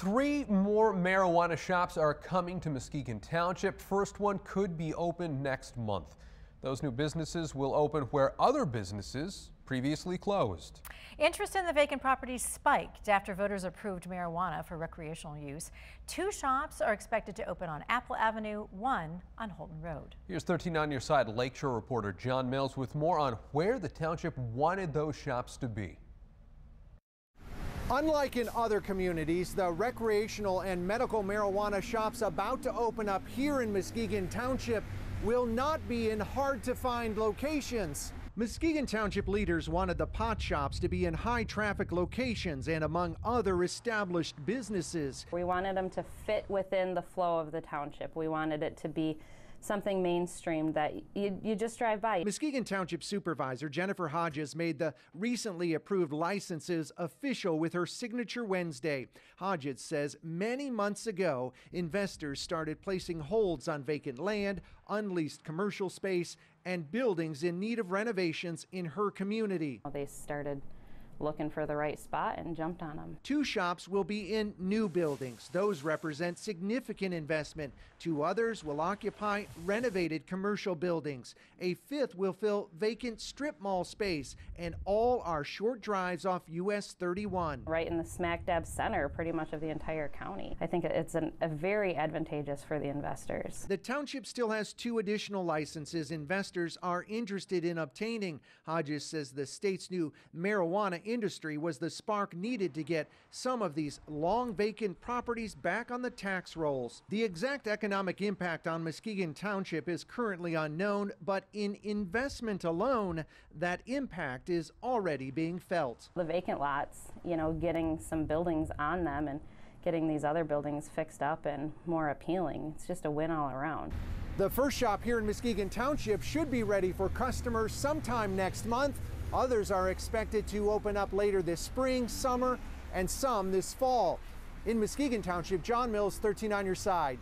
Three more marijuana shops are coming to Muskegon Township. First one could be open next month. Those new businesses will open where other businesses previously closed. Interest in the vacant properties spiked after voters approved marijuana for recreational use. Two shops are expected to open on Apple Avenue, one on Holton Road. Here's 13 on your side Lakeshore reporter John Mills with more on where the township wanted those shops to be. Unlike in other communities, the recreational and medical marijuana shops about to open up here in Muskegon Township will not be in hard to find locations. Muskegon Township leaders wanted the pot shops to be in high traffic locations and among other established businesses. We wanted them to fit within the flow of the township. We wanted it to be something mainstream that you, you just drive by. Muskegon Township Supervisor Jennifer Hodges made the recently approved licenses official with her signature Wednesday. Hodges says many months ago, investors started placing holds on vacant land, unleased commercial space, and buildings in need of renovations in her community. They started looking for the right spot and jumped on them. Two shops will be in new buildings. Those represent significant investment. Two others will occupy renovated commercial buildings. A fifth will fill vacant strip mall space, and all are short drives off US 31. Right in the smack dab center, pretty much of the entire county. I think it's an, a very advantageous for the investors. The township still has two additional licenses investors are interested in obtaining. Hodges says the state's new marijuana industry was the spark needed to get some of these long vacant properties back on the tax rolls. The exact economic impact on Muskegon Township is currently unknown, but in investment alone, that impact is already being felt. The vacant lots, you know, getting some buildings on them and getting these other buildings fixed up and more appealing. It's just a win all around. The first shop here in Muskegon Township should be ready for customers sometime next month. Others are expected to open up later this spring, summer, and some this fall. In Muskegon Township, John Mills, 13 on your side.